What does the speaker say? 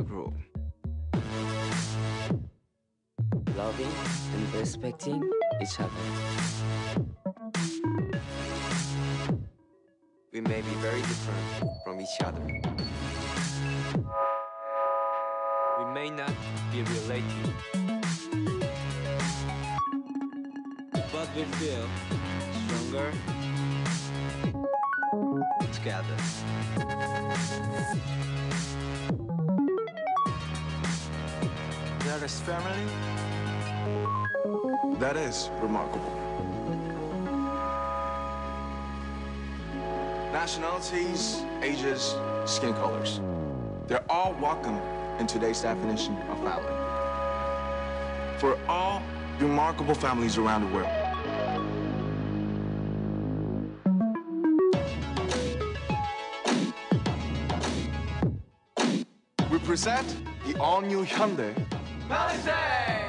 group. Loving and respecting each other. We may be very different from each other. We may not be related. But we feel stronger together. Family. That is remarkable. Nationalities, ages, skin colors. They're all welcome in today's definition of family. For all remarkable families around the world. We present the all-new Hyundai Palisade!